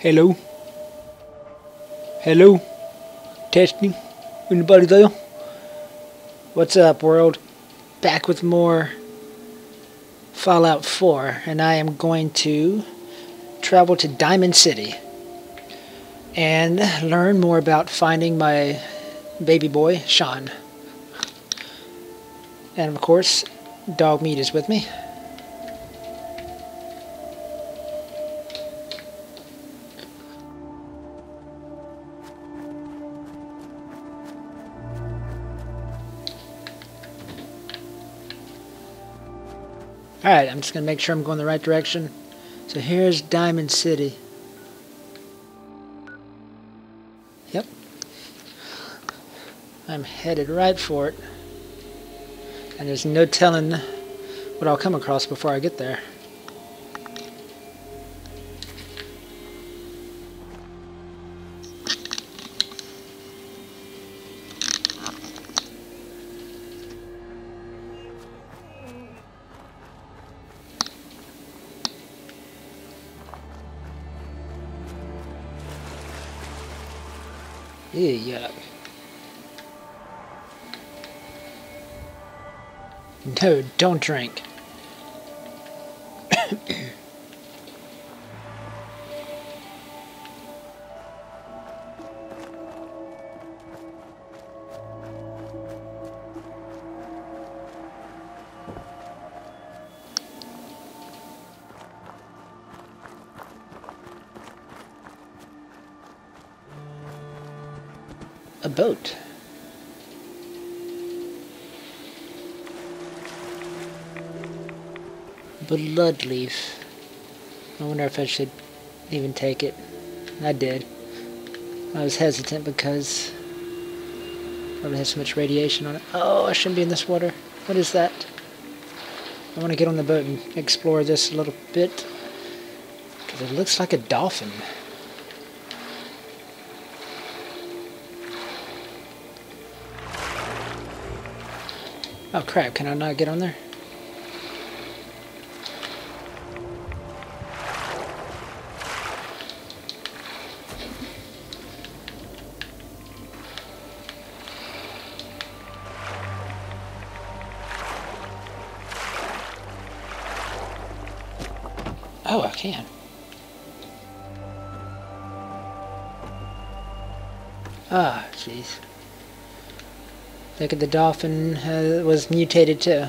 Hello? Hello? Testing? Anybody there? What's up, world? Back with more Fallout 4, and I am going to travel to Diamond City and learn more about finding my baby boy, Shaun. And of course, Dogmeat is with me. Alright, I'm just going to make sure I'm going the right direction. So here's Diamond City. Yep. I'm headed right for it. And there's no telling what I'll come across before I get there. Yuck. No, don't drink. Bloodleaf. I wonder if I should even take it. I did. I was hesitant because probably has so much radiation on it. Oh, I shouldn't be in this water. What is that? I want to get on the boat and explore this a little bit. Because it looks like a dolphin. Oh crap, can I not get on there? At the dolphin uh, was mutated too.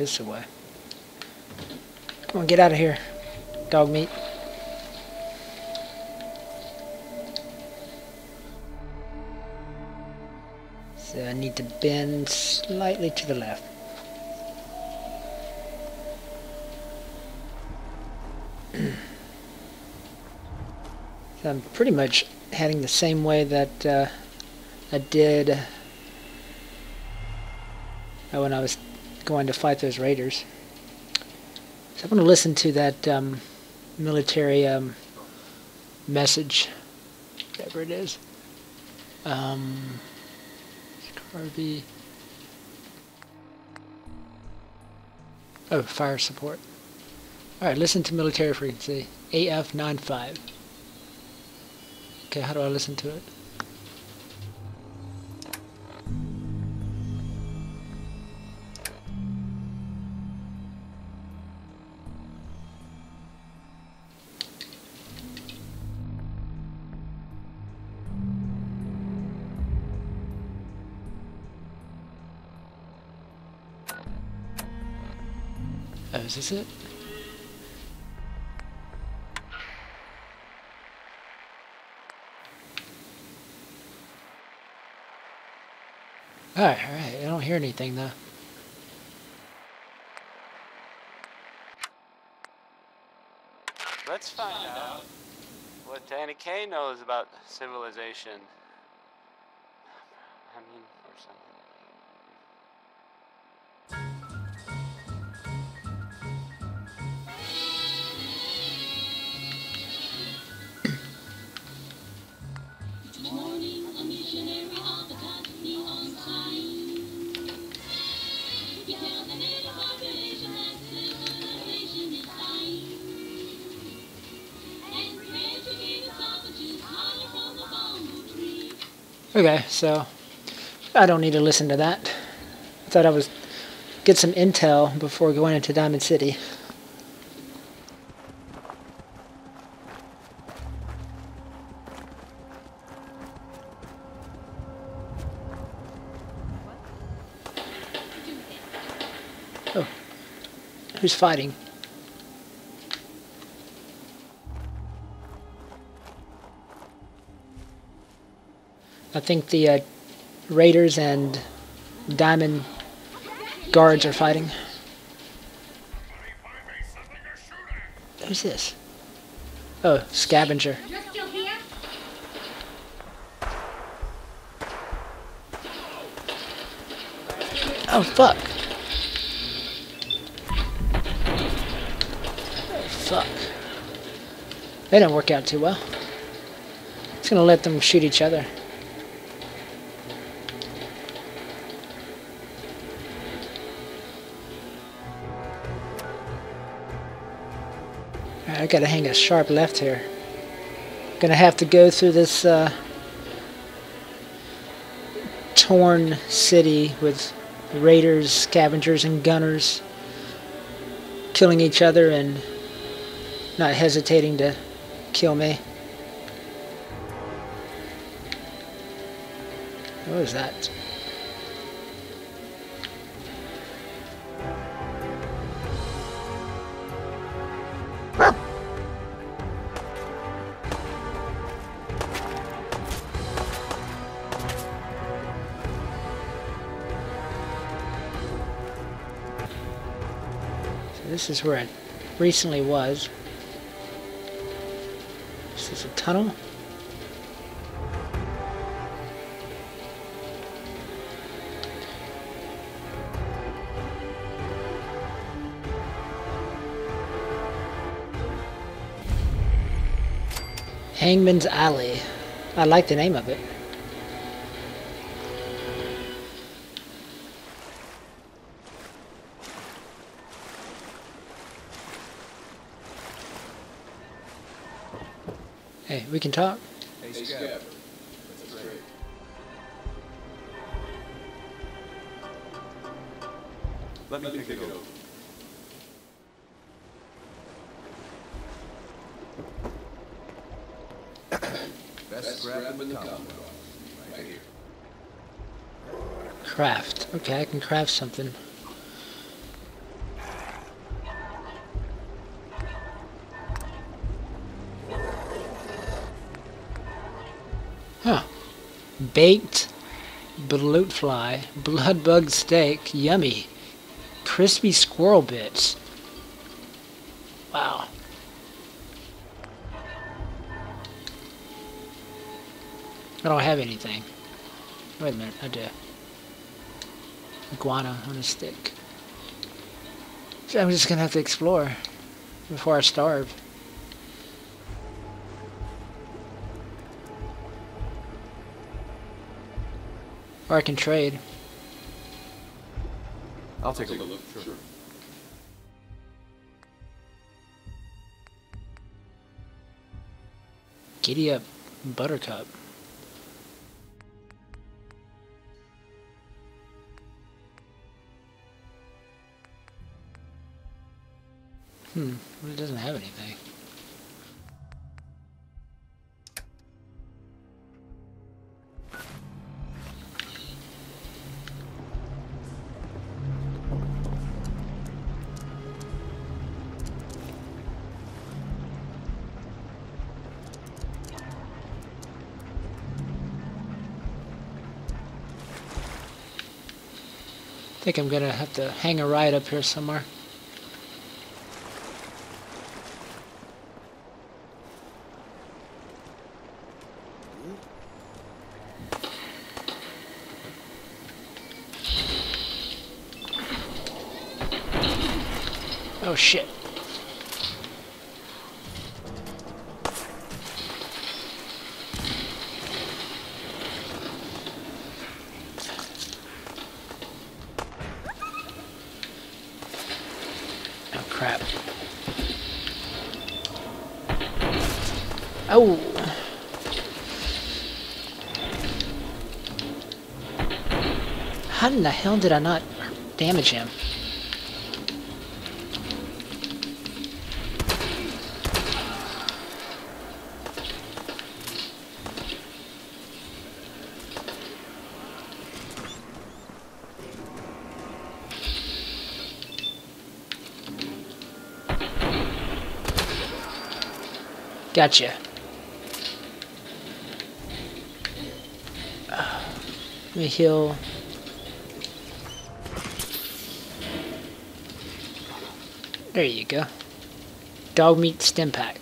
This away. Come on, get out of here. Dogmeat. So I need to bend slightly to the left. so I'm pretty much heading the same way that uh, I did uh, when I was going to fight those raiders. So I'm going to listen to that um, military um, message, whatever it is. Um, Harvey. Oh, fire support. Alright, listen to military frequency. AF95. Okay, how do I listen to it? is it? Alright, alright, I don't hear anything though. Let's find out what Danny Kaye knows about civilization. I mean, or something. Okay, so I don't need to listen to that. I thought I was get some intel before going into Diamond City. Oh, who's fighting? I think the uh, Raiders and Diamond guards are fighting. Who's this? Oh, scavenger. Oh fuck. Fuck. They didn't work out too well. It's gonna let them shoot each other. Gotta hang a sharp left here. Gonna have to go through this uh, torn city with raiders, scavengers, and gunners killing each other and not hesitating to kill me. What was that? Is where it recently was. This is a tunnel. Hangman's Alley. I like the name of it. We can talk. Hey, Scab. That's great. Let me take it over. Best scrap in the Commonwealth. Right here. Craft. Okay, I can craft something. Baked bloat fly, blood bug steak, yummy. Crispy squirrel bits. Wow. I don't have anything. Wait a minute, I do. Iguana on a stick. So I'm just gonna have to explore before I starve. Or I can trade. I'll take a look. Sure. Giddy up, Buttercup. think I'm going to have to hang a ride up here somewhere. Oh shit. Oh. How in the hell did I not damage him? Gotcha. Me heal. There you go. Dogmeat stim pack.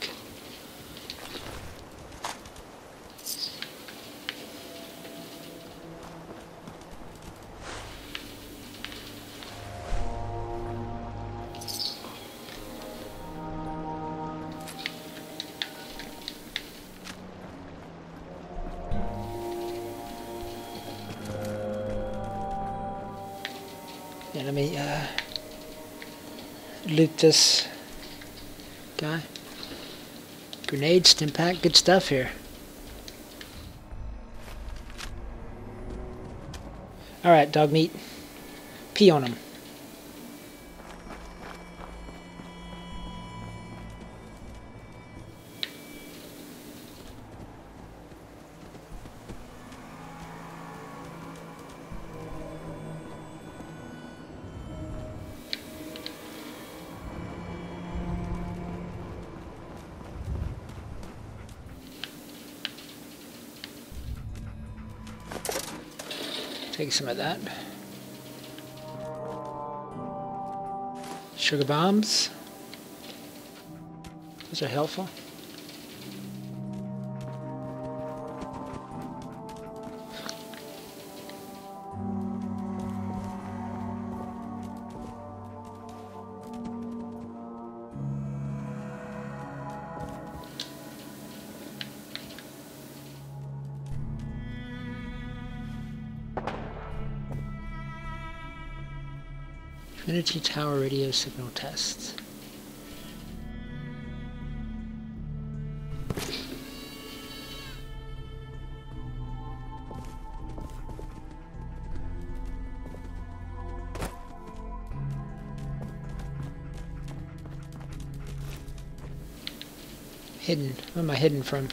This guy. Grenade, Stimpak, good stuff here. Alright, Dogmeat. Pee on him. Take some of that. Sugar bombs. Those are helpful. Trinity Tower radio signal test. Hidden. Where am I hidden from?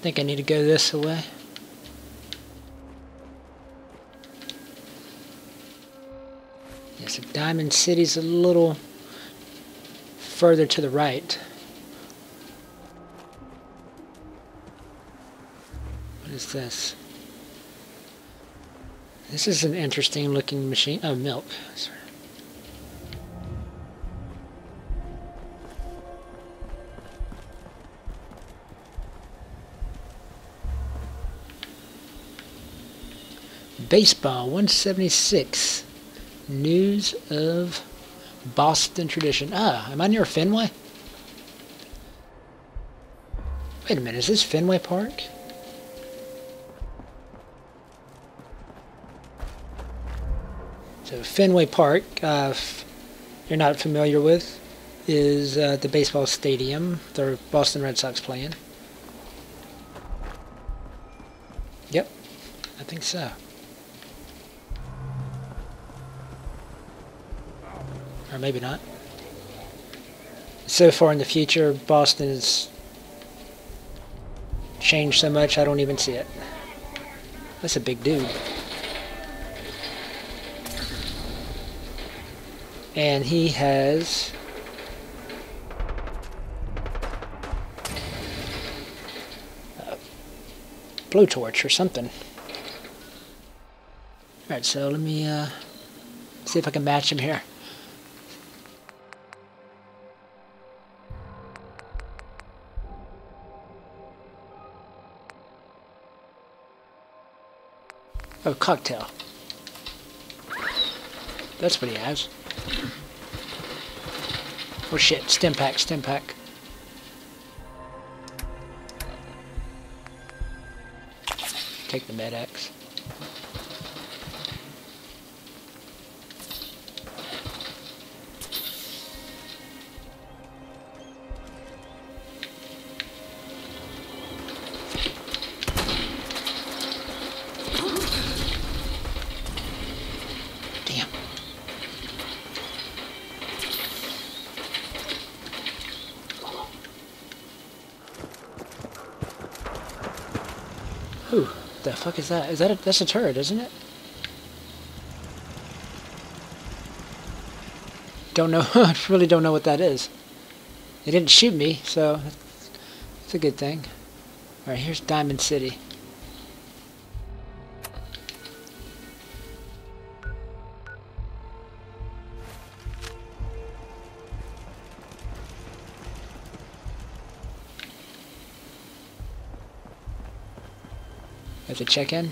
Think I need to go this way. Yes, Diamond City's a little further to the right. What is this? This is an interesting looking machine. Oh, milk. Sorry. Baseball 176. News of Boston tradition. Ah, am I near Fenway? Wait a minute, is this Fenway Park? So Fenway Park, uh, if you're not familiar with, is uh, the baseball stadium the Boston Red Sox playing. Yep, I think so. Or maybe not. So far in the future, Boston has changed so much I don't even see it. That's a big dude. And he has a blowtorch or something. Alright, so let me uh, see if I can match him here. Oh, cocktail. That's what he has. Oh shit, Stimpak, stim pack. Take the med X. the fuck is that? Is that a, that's a turret, isn't it? Don't know. I really don't know what that is. It didn't shoot me, so it's a good thing. All right, here's Diamond City. To check in.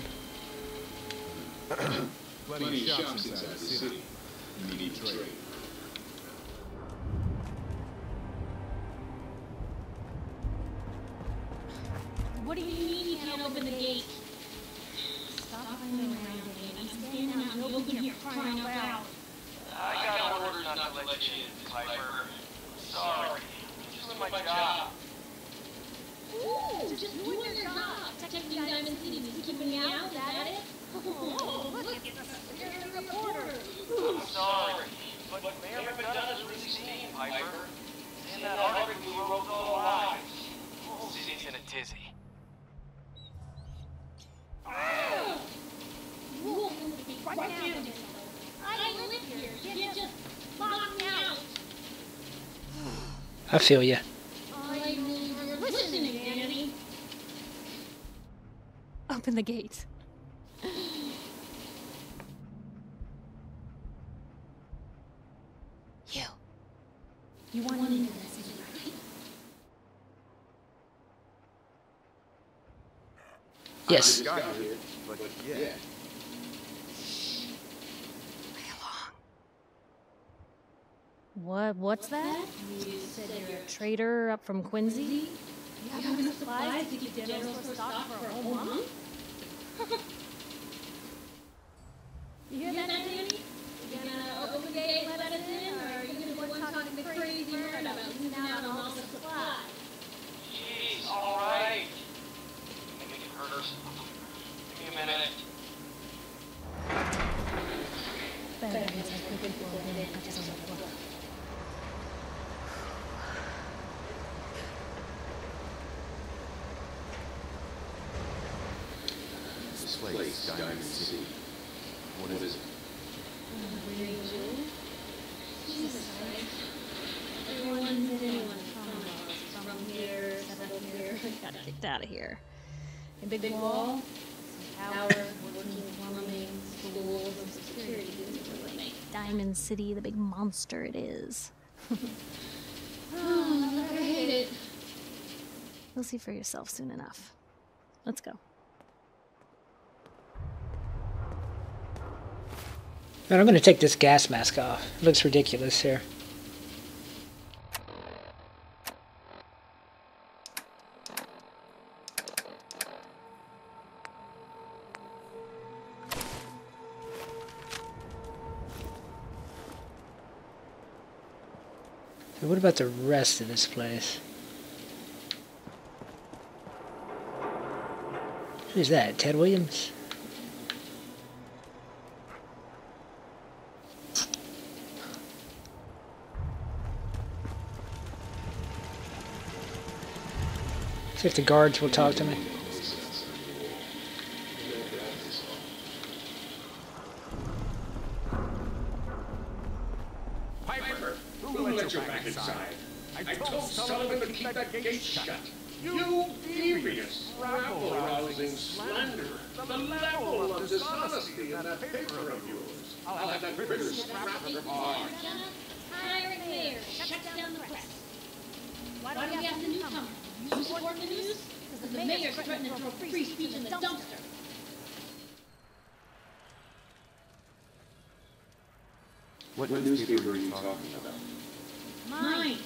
I feel you. I know you're listening, Danny. Open the gate. You. You want One to into the city, right? Yes. Got here, but yeah. What? What's that? You said you're a trader up from Quincy? You have enough supplies to keep the general store stocked for a whole month? You hear that, Danny? You gonna open the gate and let us in, or are you gonna go and talk to crazy Myrna about losing out on all the supplies? Jeez, alright. Make it hurt. Give me a minute. Better than some quick people who didn't touch us on the floor. This place, Diamond City. What is it? Jesus Christ. Everyone's anyone's from from here, settled here. Got kicked out of here. A big big wall. Power, working plumbing, schools, and security Diamond City, the big monster it is. Oh, I hate it. You'll see for yourself soon enough. Let's go. And I'm going to take this gas mask off. It looks ridiculous here. What about the rest of this place? Who's that? Ted Williams? See if the guards will talk to me. Piper, who let you back inside? I told Sullivan to keep that gate shut. You devious, rabble-rousing slanderer. The level of dishonesty in that paper of yours. I'll have that critter strapped to the bar. Tyrant mayor shuts down the press. Why do we have the newcomer? You the news? Because the mayor's threatening to throw free speech in the dumpster. What newspaper are you talking about? Mine.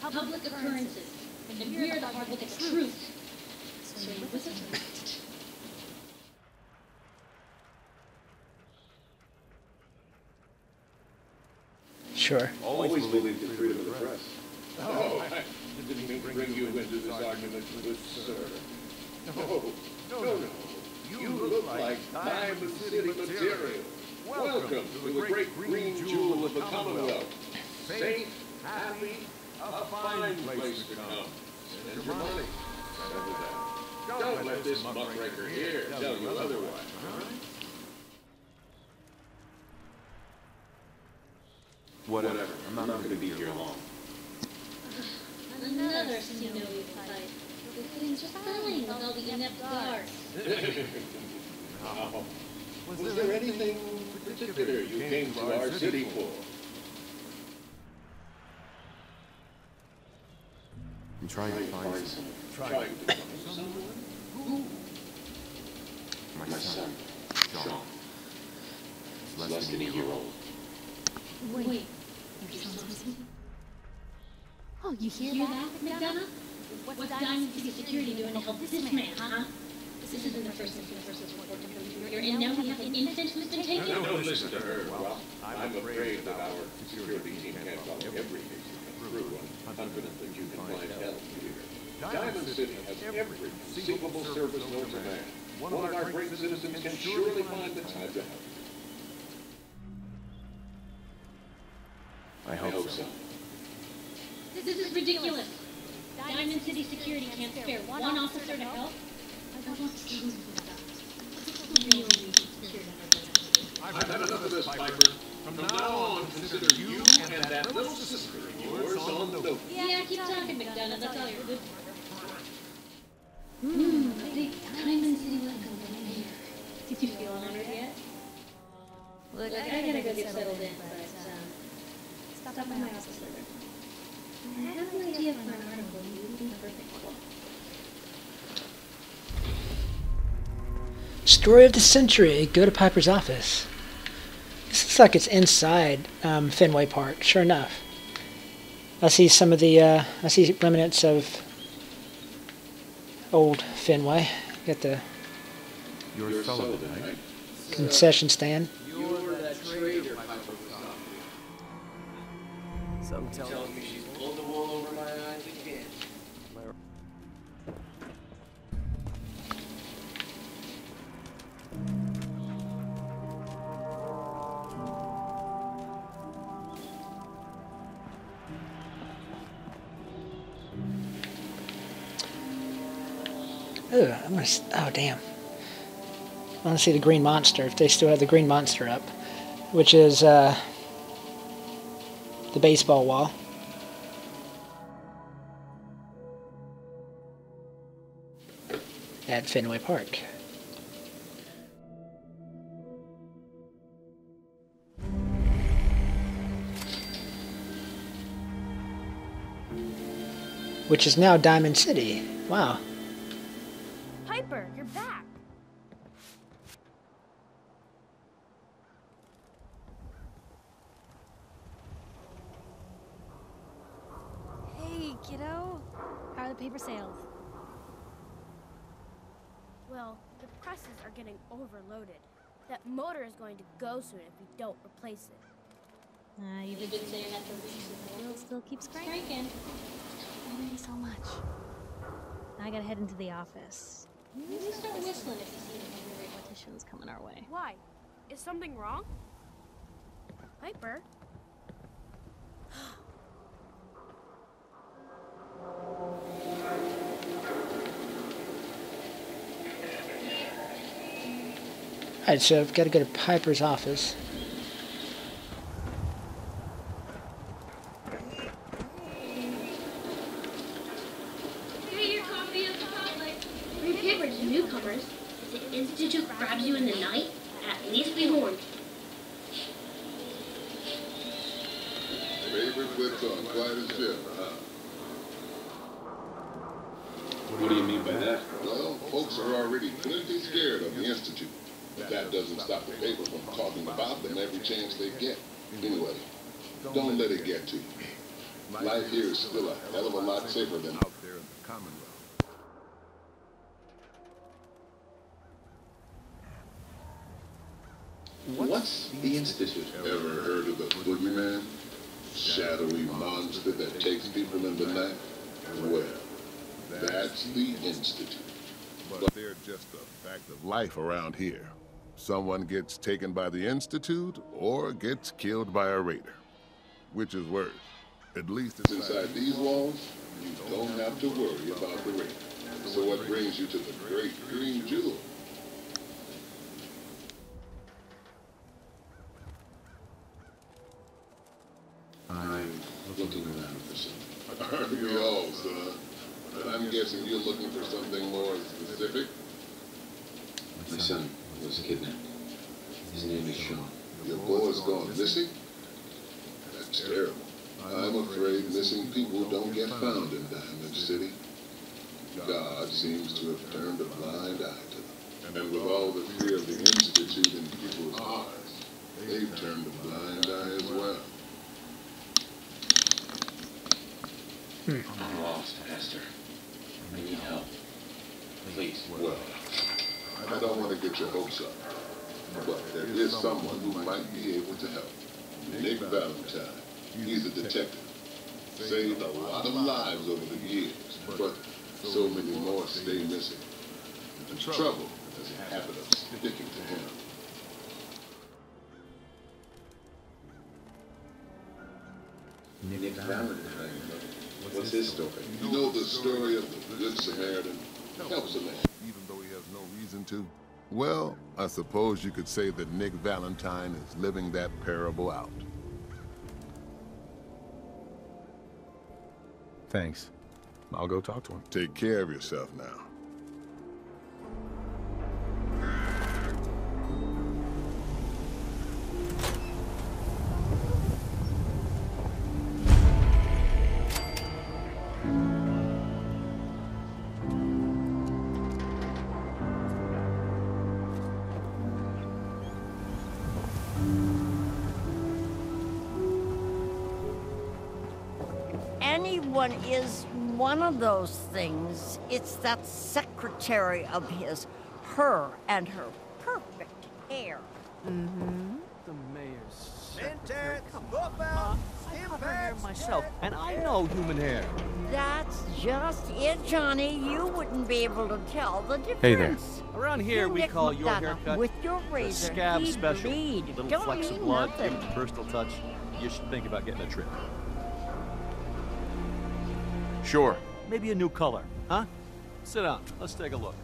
Publick Occurrences. And we're the part with the truth. So you listen to me. Sure. Always believed the freedom of the press. Oh, I didn't mean to bring you into this argument, good sir. No, oh, no, no. You look like Diamond City material. Welcome to the great green jewel of the Commonwealth. Safe, happy, a fine place to come. Spend your money. Settle down. Don't let this muckraker here tell you otherwise. Whatever. I'm not going to be here long. Another Sinobi fight. The thing's just fine with all the inept guards. Now, was there anything particular you came to our city for? I'm trying to find someone. Trying to find someone? My son, John. He's less than a year old. Wait, your son's missing? Oh, you hear, Hear that? that, McDonough? What's Diamond City Security doing to help this man, huh? This isn't the first instance versus what you're and now. We have an infant who's been taken. No, Don't listen to her, Well, I'm afraid that our security team can't follow every case you come through. I'm confident that you can find help here. Diamond City has every conceivable service known to man. One of our great citizens can surely find the time to help. I I hope hope so. So. This is ridiculous. Diamond City Security can't spare one officer to help. I want to see What's the real reason security I've had enough of this, Piper. From now on, consider you and that little sister of yours on notice. Yeah, keep talking, McDonough. That's all you're good for. Hmm, a big Diamond City welcome from here. Did you feel honored yet? Look, Look, I gotta go get settled in, but, um, stop by my office later. I have an idea for an article you would be perfect for. Story of the century. Go to Piper's office. This looks like it's inside um, Fenway Park. Sure enough. I see some of the. Uh, I see remnants of old Fenway. Got the You're Sullivan, right? concession stand. You're that traitor Piper Some tell me Ugh, I'm gonna. Oh damn. I want to see the Green Monster if they still have the Green Monster up, which is uh, the baseball wall. At Fenway Park. Which is now Diamond City. Wow. Back. Hey, kiddo. How are the paper sales? Well, the presses are getting overloaded. That motor is going to go soon if we don't replace it. Uh, you've been saying that for weeks. still, still keeps cranking. Cranking. Thank you so much. I gotta head into the office. Maybe start whistling if you see any repetitions coming our way. Why? Is something wrong? Piper? Alright, so I've got to go to Piper's office. Institute? Ever heard of the boogeyman? Shadowy monster that takes people in the night? Well, that's the Institute. But they're just a fact of life around here. Someone gets taken by the Institute or gets killed by a raider. Which is worse? At least it's inside these walls, you don't have to worry about the raider. So what brings you to the great green jewel? Something. Aren't we? But I'm guessing you're looking for something more specific. My son was kidnapped. His name is Shaun. Your boy's gone missing? That's terrible. I'm afraid missing people don't get found in Diamond City. God seems to have turned a blind eye to them. And with all the fear of the Institute in people's hearts, they've turned a blind eye as well. I'm lost, Esther. I need help. Please. Well, I don't want to get your hopes up, but there is someone who might be able to help. Nick Valentine. He's a detective. Saved a lot of lives over the years, but so many more stay missing. And trouble has a habit of sticking to him. Nick Valentine. What's his story? You know the story of the Good Samaritan? Helps a man, even though he has no reason to. Well, I suppose you could say that Nick Valentine is living that parable out. Thanks. I'll go talk to him. Take care of yourself now. Anyone is one of those things, it's that secretary of his, her and her perfect hair. Mm-hmm. The mayor's secretary. Come on, Ma. I have her hair myself, and I know human hair. That's just it, Johnny. You wouldn't be able to tell the difference. Hey there. Around here, You we call your McDonough haircut with your the razor. scab he'd special. bleed. Little Don't flecks of blood, nothing. give it a personal touch. You should think about getting a trim. Sure. Maybe a new color, huh? Sit down. Let's take a look.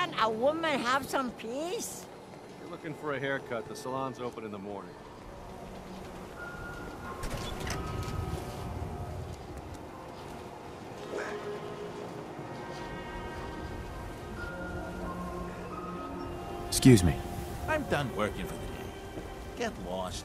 Can a woman have some peace? you're looking for a haircut, the salon's open in the morning. Excuse me. I'm done working for the day. Get lost.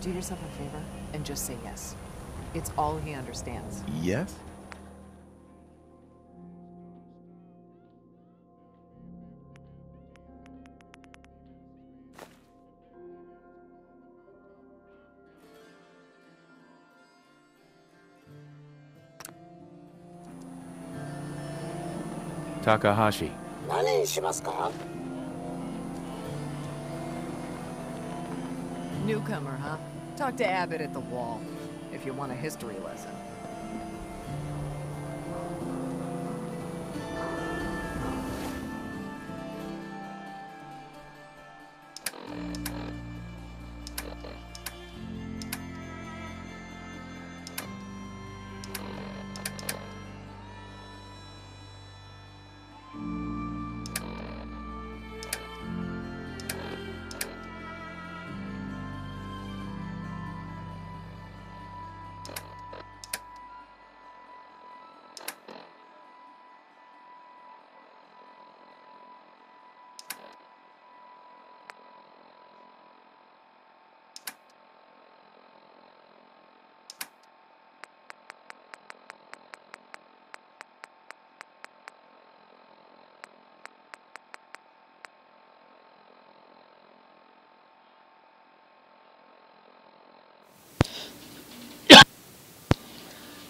Do yourself a favor and just say yes. It's all he understands. Yes? Takahashi. Newcomer, huh? Talk to Abbott at the wall if you want a history lesson.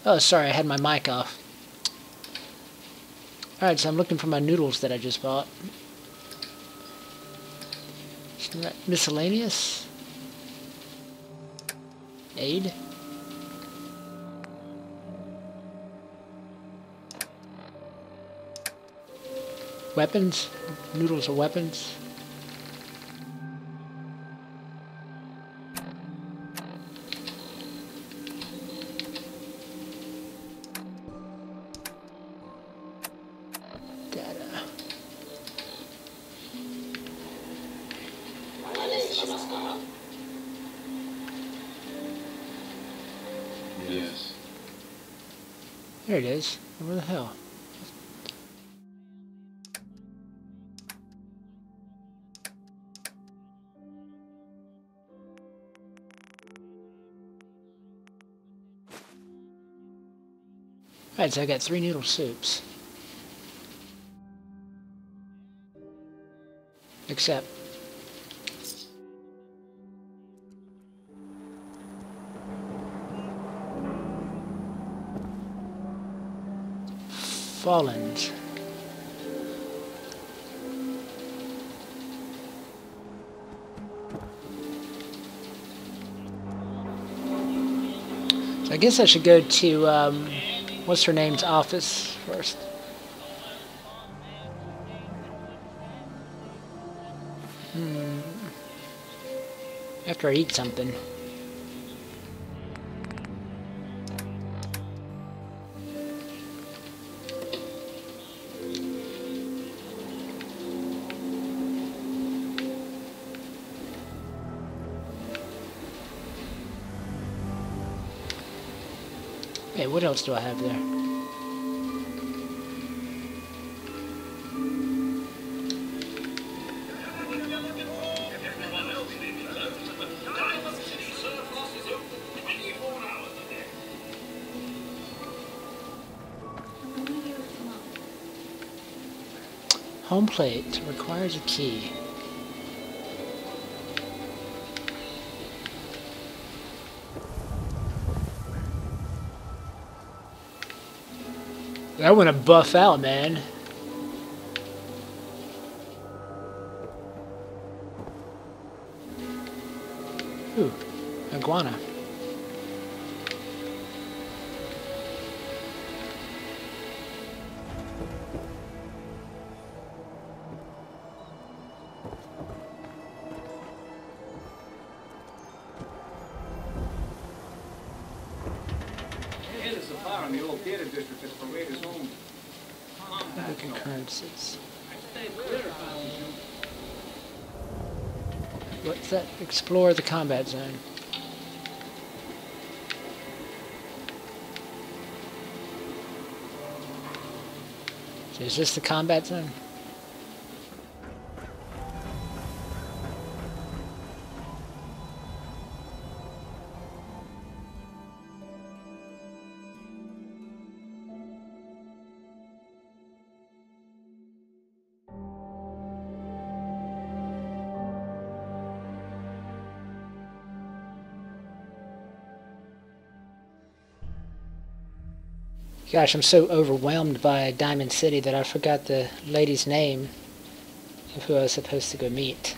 Oh, sorry, I had my mic off. Alright, so I'm looking for my noodles that I just bought. Miscellaneous? Aid? Weapons? Noodles are weapons? Hell? Alright, so I got three noodle soups. Except Fallens. So I guess I should go to um, what's her name's office first. Hmm. After I eat something. What else do I have there? Home plate requires a key. I want to buff out, man. Ooh, iguana. That? Explore the combat zone. Is this the combat zone? Gosh, I'm so overwhelmed by Diamond City that I forgot the lady's name of who I was supposed to go meet.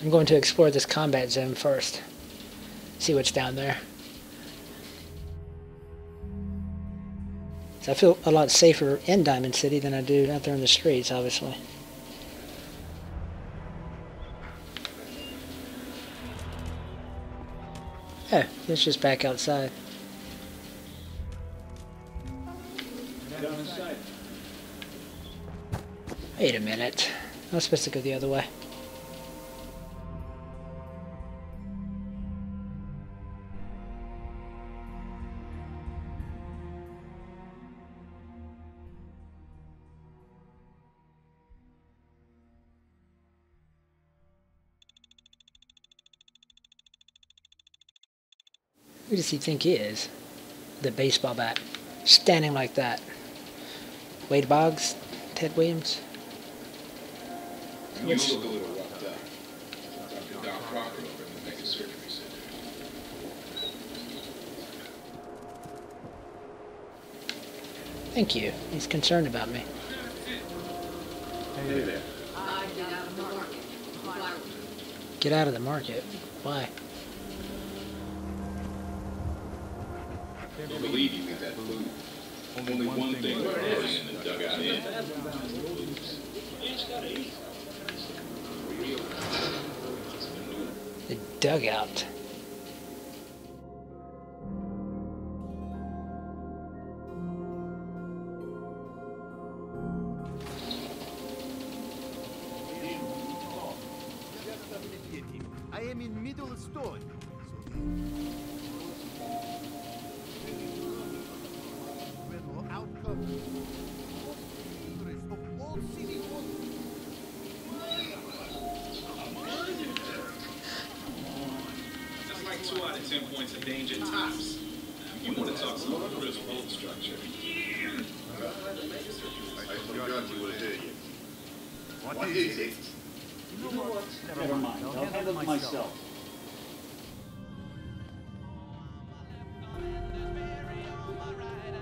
I'm going to explore this combat zone first. See what's down there. So I feel a lot safer in Diamond City than I do out there in the streets, obviously. Oh, it's just back outside. Wait a minute. I was supposed to go the other way. Who does he think he is? The baseball bat. Standing like that. Wade Boggs? Ted Williams? You look a little roughed up. Dr. Doc Crocker over at the Mega Surgery Center. Thank you. He's concerned about me. Hey there. Get out of the market. Why? Can't believe you think that food. Only one thing we're already in the dugout in. The dugout.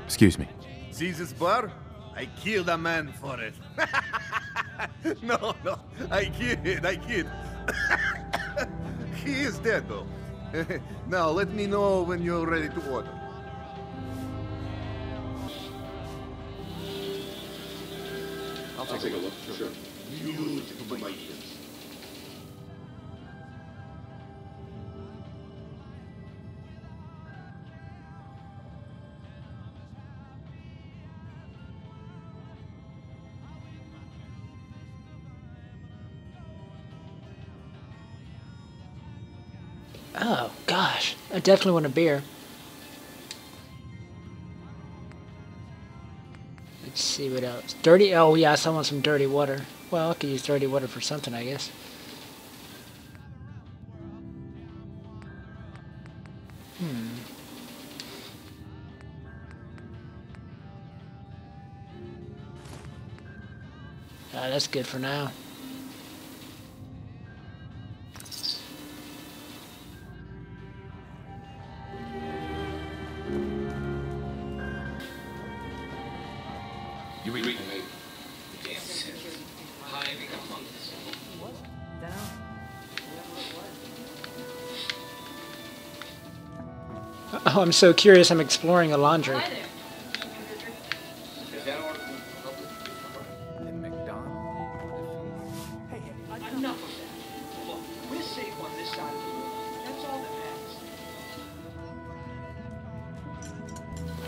Excuse me. See this bar? I killed a man for it. no, no, I kid, I kid. he is dead though. now let me know when you're ready to order. Definitely want a beer. Let's see what else. Dirty. Oh, yeah, I want some dirty water. Well, I could use dirty water for something, I guess. Hmm. Ah, that's good for now. I'm so curious. I'm exploring a laundry.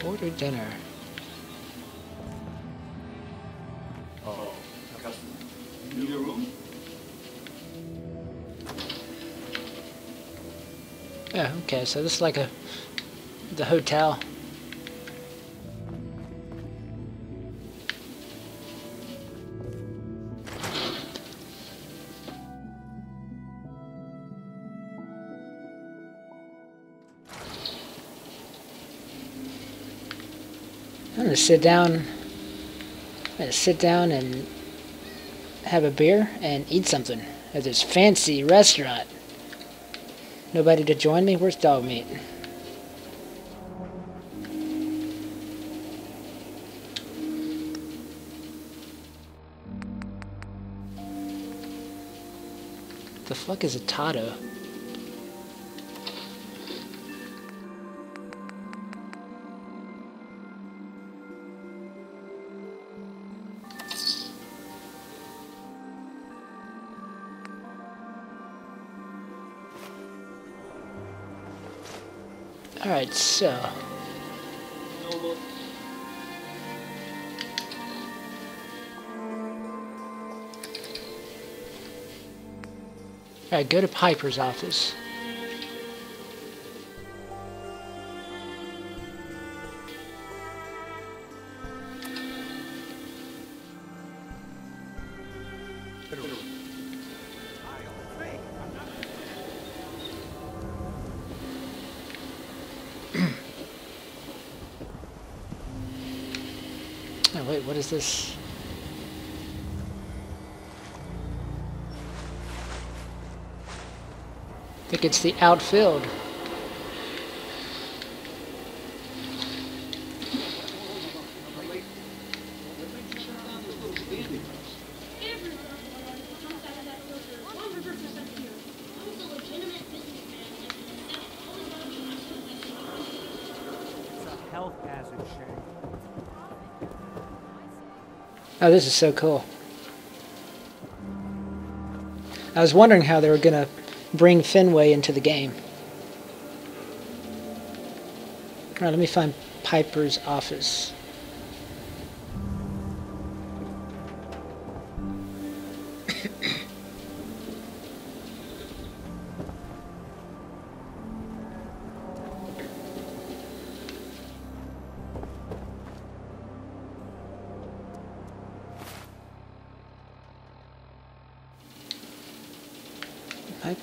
Order dinner. Oh, customer. Need a room? Yeah, okay, so this is like a the hotel. I'm gonna sit down. I'm gonna sit down and have a beer and eat something at this fancy restaurant. Nobody to join me? Where's Dogmeat? Fuck is a tato? Alright, so. Alright, go to Piper's office. Oh, wait, what is this? Think it's the outfield. Oh, this is so cool. I was wondering how they were going to bring Fenway into the game. Alright, let me find Piper's office.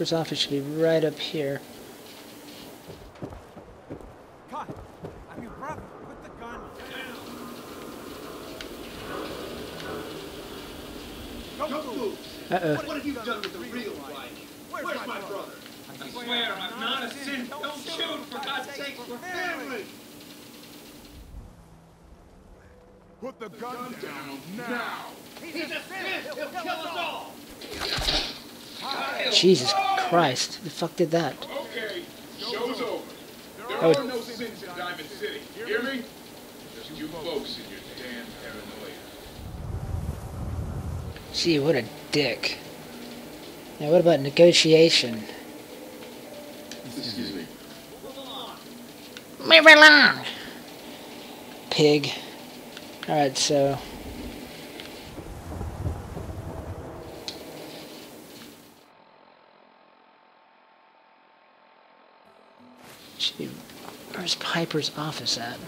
Piper's office should be right up here. Cut! I'm your brother. Put the gun down. Don't move. Uh-oh. What have you done with the real Riley? Where's, my brother? I swear I'm not a synth. Don't shoot, for God's sake. We're family. Put the gun, down now. He's a synth. He'll kill us all. Jesus Christ. The fuck did that? Okay, show's over. There are no synths in Diamond City. Hear me? Just you folks and your damn paranoia. Gee, what a dick. Now, what about negotiation? Excuse me. Move along! Pig. Alright, so. Gee, where's Piper's office at?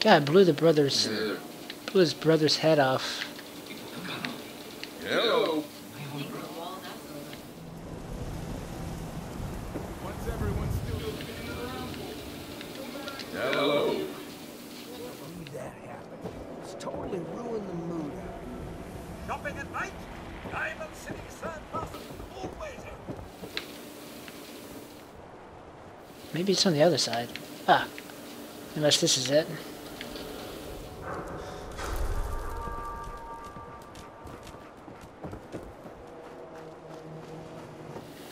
God, blew the brothers, blew his brother's head off. Hello. Hello. Leave that happen. It's totally ruined the mood. Shopping at night? Diamond City Sandbox. Always. Maybe it's on the other side. Ah, unless this is it.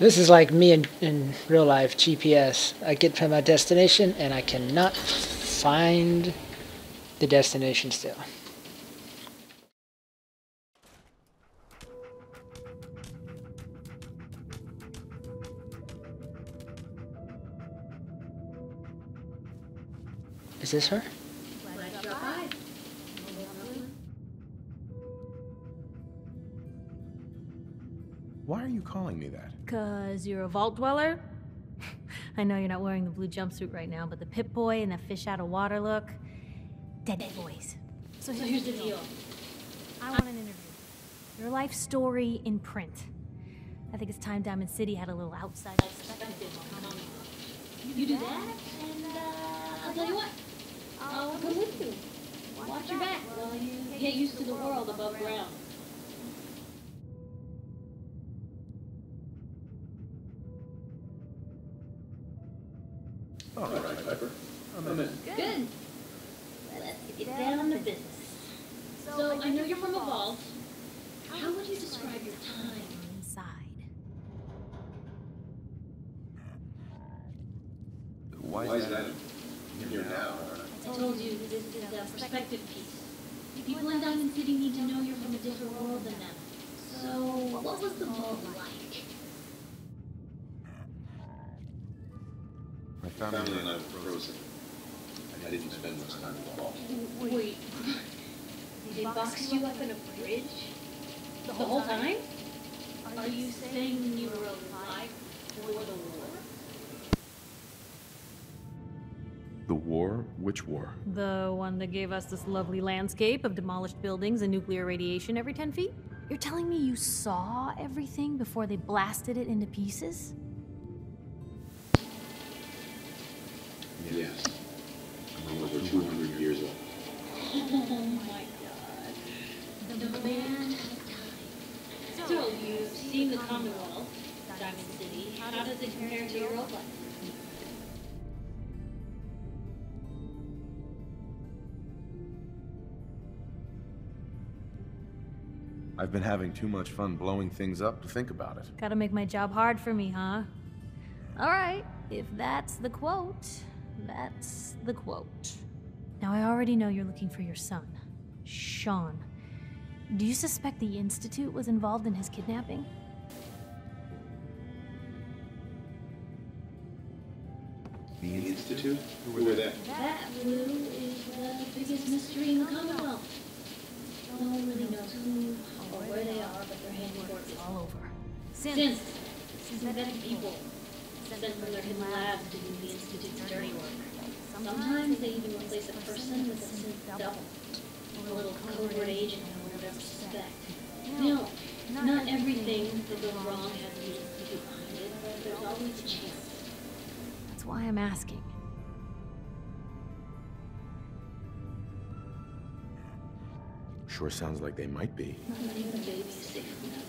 This is like me in, in real life GPS. I get to my destination and I cannot find the destination still. Is this her? Why are you calling me that? Cause you're a vault dweller? I know you're not wearing the blue jumpsuit right now, but the Pip Boy and the fish out of water look. Dead boys. So here's, the deal. I want an interview. Your life story in print. I think it's time Diamond City had a little outside perspective. You do that, and uh, I'll tell you what. I'll come with you. Watch your back while you get used to the world above ground. All right, Piper. I'm in. Good. Let's get down to business. So, I know you're from a vault. How would you describe your time inside? Why Why is that here now? I told you this is a perspective piece. People in Diamond City need to know you're from a different world than them. So, what was the vault like? My Family family and I were frozen. I didn't spend much time in the vault. Wait. They boxed you up in a bridge? The whole time? Are you saying you were alive for the war? The war? Which war? The one that gave us this lovely landscape of demolished buildings and nuclear radiation every 10 feet? You're telling me you saw everything before they blasted it into pieces? Yes. I'm over 200 years old. Oh my god. The man has died. So, you've seen Commonwealth, Diamond City. How does it compare to your old? I've been having too much fun blowing things up to think about it. Gotta make my job hard for me, huh? Alright, if that's the quote, that's the quote. Now, I already know you're looking for your son, Shaun. Do you suspect the Institute was involved in his kidnapping? The Institute? Who were they? That blue is the biggest mystery in the Commonwealth. No one really knows who or where they are, but their handiwork is all over. Since synthetic people sent from their hidden labs to do the Institute's dirty work. Sometimes they even replace a person with a synth double. Or A little covert agent no one would ever suspect. No, not everything that goes wrong has the Institute behind it, but there's always a chance. That's why I'm asking. Sure sounds like they might be. Nothing the baby is safe from them.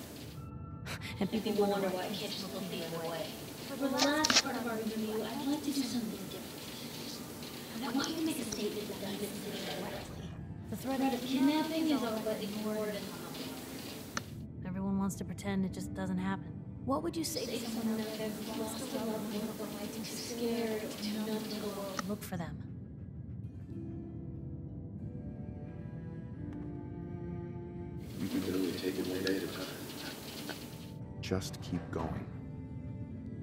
And people wonder why I can't just look the other way. For the last part of our interview, I'd like to do something different. I want you to make a statement that Diamond City directly. The threat of kidnapping is all but ignored in the Commonwealth. Everyone wants to pretend it just doesn't happen. What would you say Say to someone out there who lost a loved one but might be too scared or too numb to the world. Look for them. We can only take it one day at a time. Just keep going.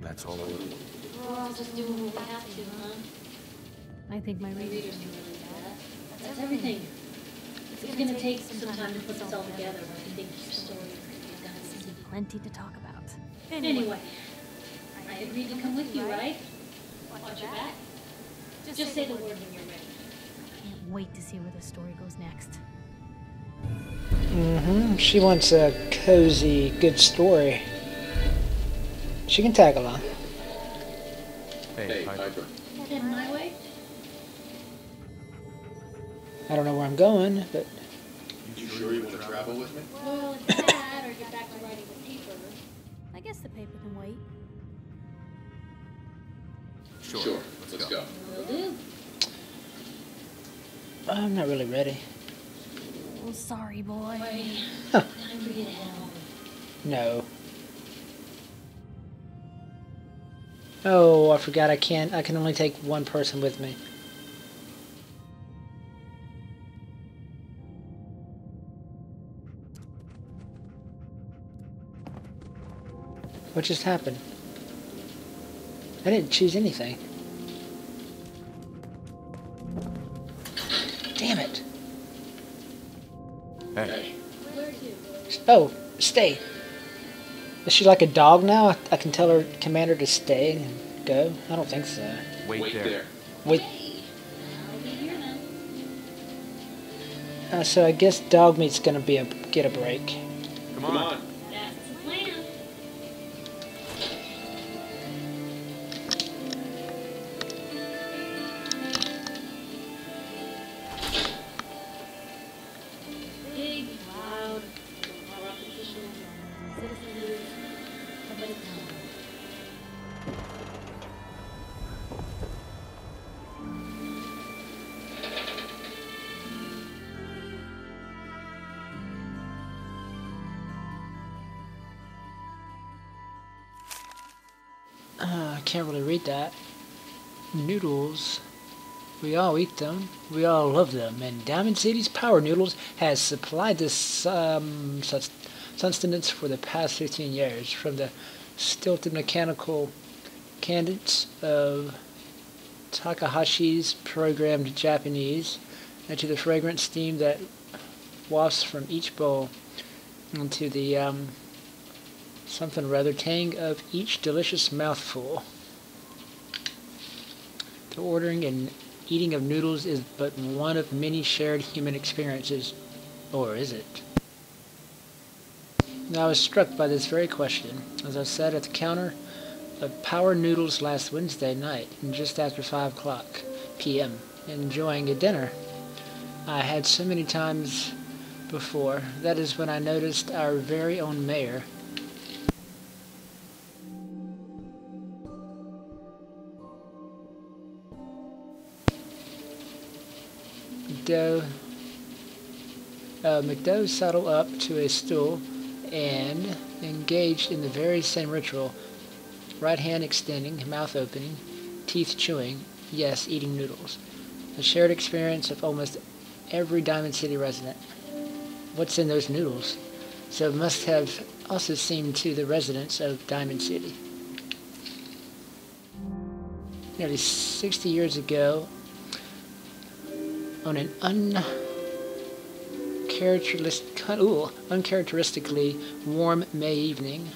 That's all I need. We're all just doing what we have to, huh? I think my My readers readers can relate to that. That's everything. It's gonna take some time to put this all together, but I think your story is gonna see. plenty to talk about. Anyway, I agreed to come with you, right? Watch your back. Just say the word when you're ready. I can't wait to see where the story goes next. Mm-hmm. She wants a cozy, good story. She can tag along. Hey, Hey, Piper. Head my way? I don't know where I'm going, but You sure you want to travel with me? Well, it's that, or get back to writing the paper. I guess the paper can wait. Sure. sure. Let's go. Will do. I'm not really ready. Oh, sorry, boy. Time to head home. No. Oh, I forgot I can't. I can only take one person with me. What just happened? I didn't choose anything. Damn it. Hey. Oh, stay. Is she like a dog now? I, I can tell her commander to stay and go. I don't think so. Wait, there. Wait. Uh, so I guess Dogmeat's gonna be a get a break. Come on. That's can't really read that. Noodles. We all eat them. We all love them. And Diamond City's Power Noodles has supplied this um, sustenance for the past 15 years. From the stilted mechanical cadence of Takahashi's programmed Japanese, and to the fragrant steam that wafts from each bowl, and to the um, something rather tang of each delicious mouthful. The ordering and eating of noodles is but one of many shared human experiences, or is it? Now, I was struck by this very question as I sat at the counter of Power Noodles last Wednesday night, just after 5 o'clock p.m., enjoying a dinner I had so many times before. That is when I noticed our very own mayor McDonough, uh, up to a stool and engaged in the very same ritual right hand extending, mouth opening, teeth chewing, yes, eating noodles. A shared experience of almost every Diamond City resident. What's in those noodles? So it must have also seemed to the residents of Diamond City. Nearly 60 years ago, on an uncharacteristic, ooh, uncharacteristically warm May evening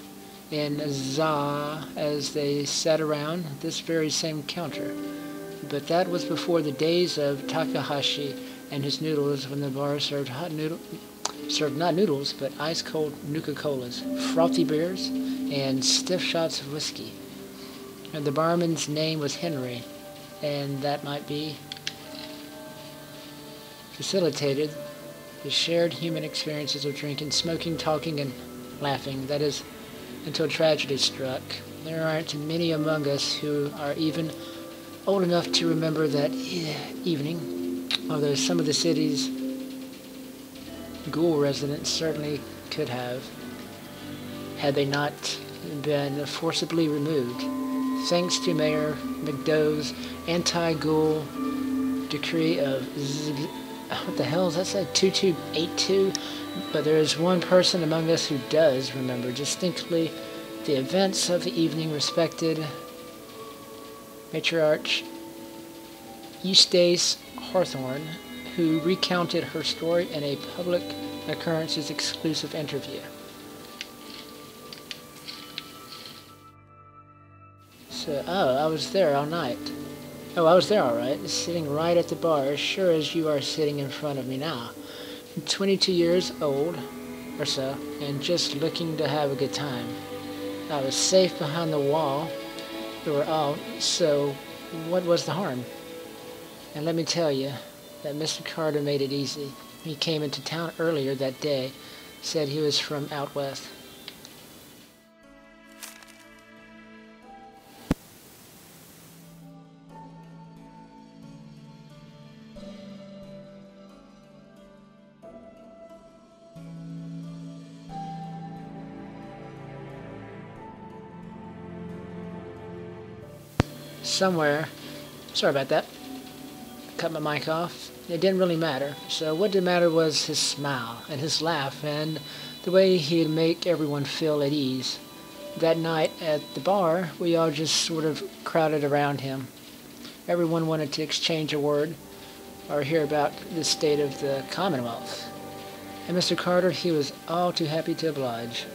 in Za as they sat around this very same counter. But that was before the days of Takahashi and his noodles when the bar served hot noodle served not noodles but ice cold Nuka Colas, frothy beers, and stiff shots of whiskey. And the barman's name was Henry, and that might be facilitated the shared human experiences of drinking, smoking, talking, and laughing. That is, until tragedy struck. There aren't many among us who are even old enough to remember that evening, although some of the city's ghoul residents certainly could have, had they not been forcibly removed, thanks to Mayor McDonough's anti-ghoul decree of what the hell is that say? 2282 but there is one person among us who does remember distinctly the events of the evening respected. Matriarch Eustace Hawthorne who recounted her story in a Publick Occurrences exclusive interview. So oh I was there all night Oh, I was there all right, sitting right at the bar, as sure as you are sitting in front of me now. 22 years old or so, and just looking to have a good time. I was safe behind the wall. We were out, so what was the harm? And let me tell you that Mr. Carter made it easy. He came into town earlier that day, said he was from out west. Somewhere. Sorry about that. Cut my mic off. It didn't really matter. So what did matter was his smile and his laugh and the way he'd make everyone feel at ease. That night at the bar, we all just sort of crowded around him. Everyone wanted to exchange a word. or hear about the state of the Commonwealth. And Mr. Carter, he was all too happy to oblige.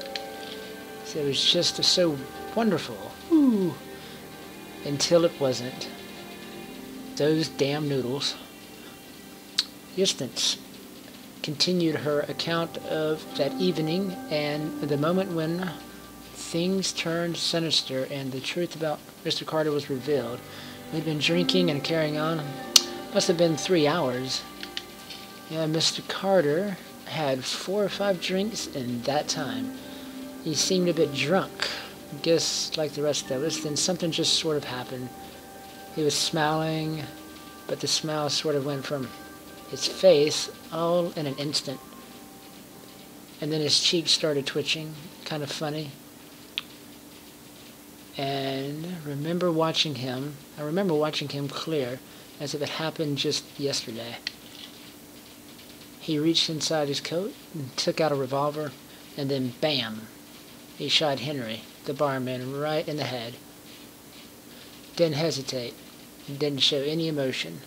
So it was just so wonderful. Ooh. Until it wasn't. Those damn noodles. Eustace continued her account of that evening and the moment when things turned sinister and the truth about Mr. Carter was revealed. We'd been drinking and carrying on. Must have been three hours. Yeah, Mr. Carter had four or five drinks in that time. He seemed a bit drunk, guess like the rest of us. Then something just sort of happened. He was smiling, but the smile sort of went from his face all in an instant. And then his cheeks started twitching, kind of funny. And I remember watching him, I remember watching him clear, as if it happened just yesterday. He reached inside his coat and took out a revolver, and then bam, he shot Henry, the barman, right in the head. Didn't hesitate, didn't show any emotion.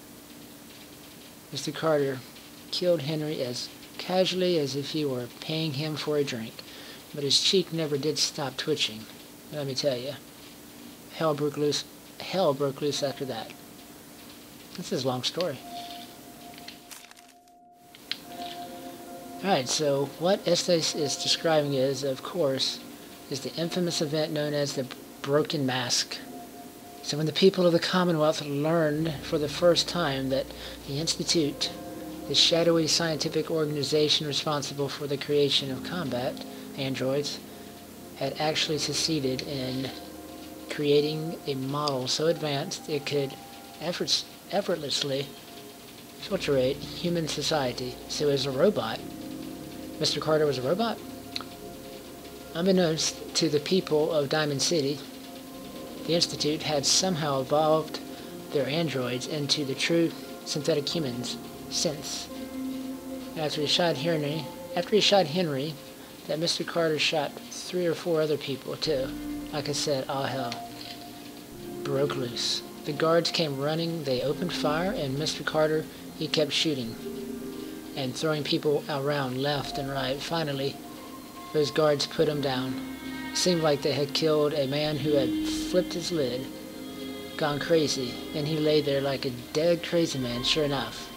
Mr. Carter killed Henry as casually as if he were paying him for a drink, but his cheek never did stop twitching, let me tell you. Hell broke loose, hell broke loose after that. This is a long story. Alright, so what Eustace is describing is, of course, is the infamous event known as the Broken Mask. So when the people of the Commonwealth learned for the first time that the Institute, the shadowy scientific organization responsible for the creation of combat androids, had actually succeeded in creating a model so advanced it could effortlessly filtrate human society. So as a robot, Mr. Carter was a robot? Unbeknownst to the people of Diamond City, the Institute had somehow evolved their androids into the true synthetic humans since. After he shot Henry, after he shot Henry, that Mr. Carter shot three or four other people too. Like I said, all hell broke loose. The guards came running, they opened fire, and Mr. Carter, he kept shooting and throwing people around left and right. Finally, those guards put him down. It seemed like they had killed a man who had flipped his lid, gone crazy, and he lay there like a dead crazy man, sure enough.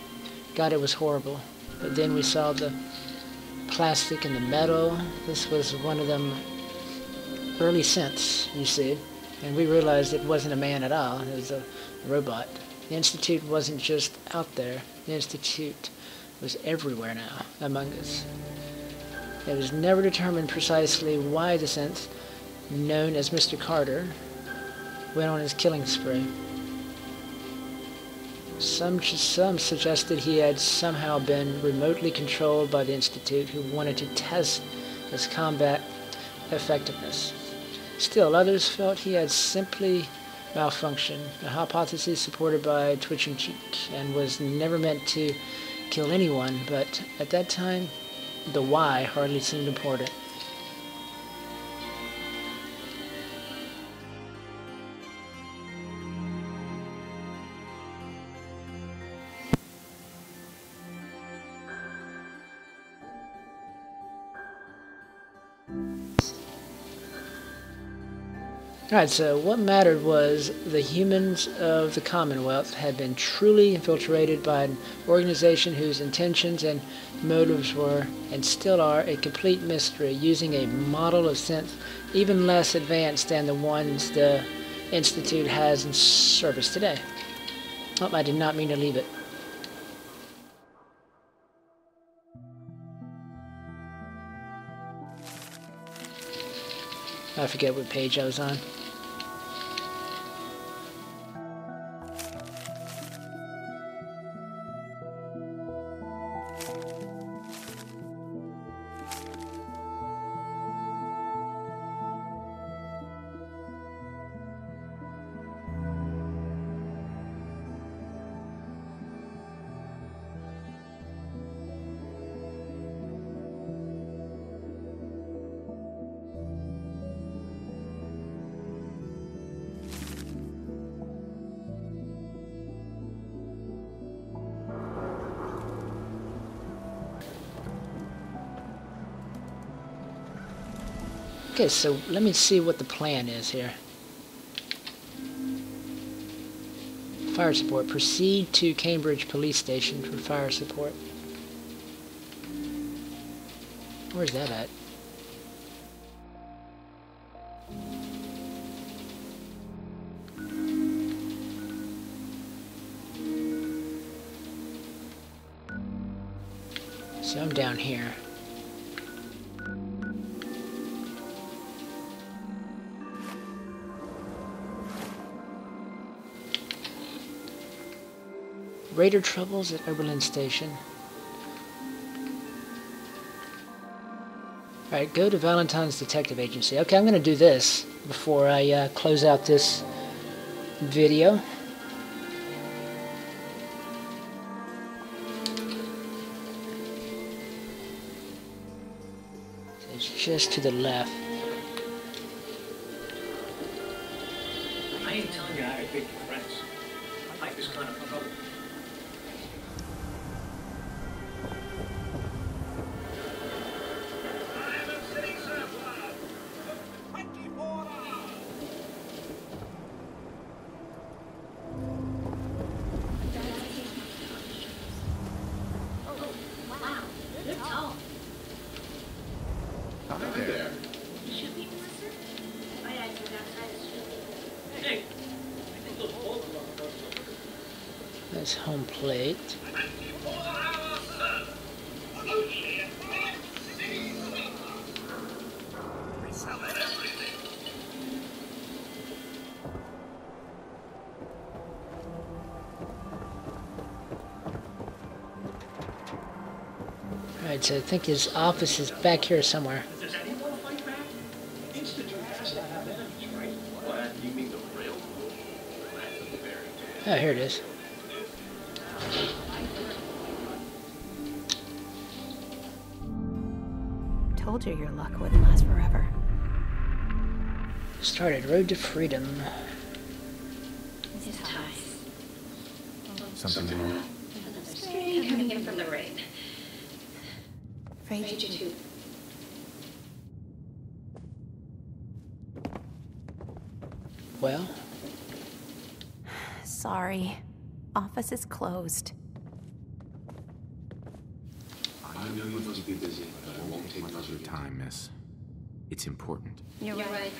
God, it was horrible. But then we saw the plastic and the metal. This was one of them early synths, you see. And we realized it wasn't a man at all. It was a robot. The Institute wasn't just out there. The Institute was everywhere now among us. It was never determined precisely why the synth, known as Mr. Carter, went on his killing spree. Some, some suggested he had somehow been remotely controlled by the Institute who wanted to test his combat effectiveness. Still, others felt he had simply malfunctioned, a hypothesis supported by Twitching Cheek, and was never meant to kill anyone, but at that time, the why hardly seemed important. Alright, so what mattered was the humans of the Commonwealth had been truly infiltrated by an organization whose intentions and motives were, and still are, a complete mystery, using a model of synth even less advanced than the ones the Institute has in service today. Oh, I did not mean to leave it. I forget what page I was on. Okay, so let me see what the plan is here. Fire support. Proceed to Cambridge Police Station for fire support. Where's that at? So I'm down here. Raider troubles at Oberland Station. Alright, go to Valentine's Detective Agency. Okay, I'm going to do this before I uh, close out this video. It's just to the left. Alright, so I think his office is back here somewhere. Does anyone fight back? Institute has to have enemies, right? What? You mean the railroad? That's a very Oh, here it is. Told you your luck wouldn't last forever. Started Road to Freedom. Something wrong? Another spray coming in from the rain. Afraid Afraid you too. Well, Sorry. Office is closed. I know you must be busy, but I won't take much of your time, miss. It's important. You're, right.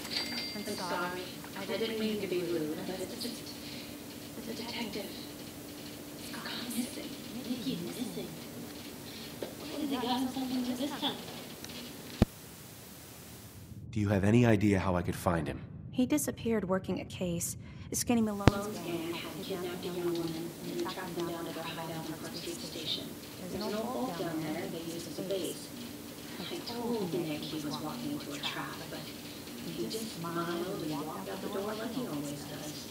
I'm, sorry. I didn't mean to be rude, but it's just the detective. He's gone missing. He's missing. What have they gotten someone to this time? Do you have any idea how I could find him? He disappeared working a case. Skinny Malone's Malone's gang gang had kidnapped a young woman and then tracked them down to their hideout on Park Street Station. There's an old vault down there they used as a base. I told Nick he was walking into a trap, but he just smiled and walked out the door like he always does.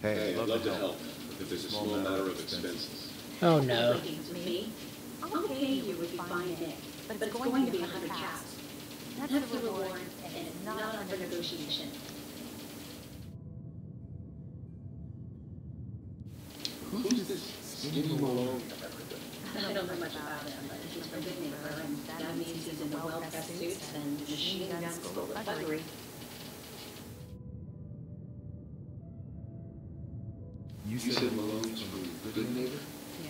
Hey, Hey, I'd love to help, if it's a small matter of expenses. Oh no. Working I'll pay you if you find Nick, but it's going to be a hundred caps. That's the reward, and it's not up for negotiation. Who's this skinny Malone? I don't know much about him, but he's a Goodneighbor, and that means he's in the well-pressed suits and machine gun skullduggery. You said Malone's from Goodneighbor?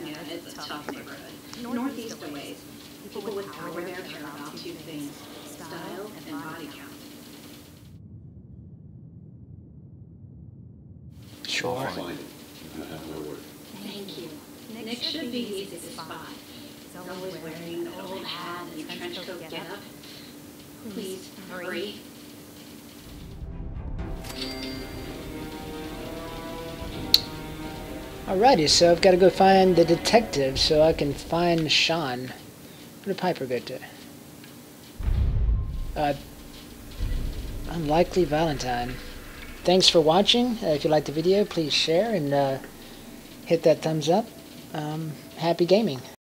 Yeah, it's a tough neighborhood. Northeast a ways. People with power there care about two things, style and body count. Sure. I'll find him. You have my word. Thank you. Nick should be easy to spot. He's always wearing an old hat and trench coat getup. Please, hurry. Alrighty, so I've got to go find the detective so I can find Shaun. Where did Piper go to? Uh, unlikely Valentine. Thanks for watching. Uh, if you liked the video, please share and uh, hit that thumbs up. Um, happy gaming.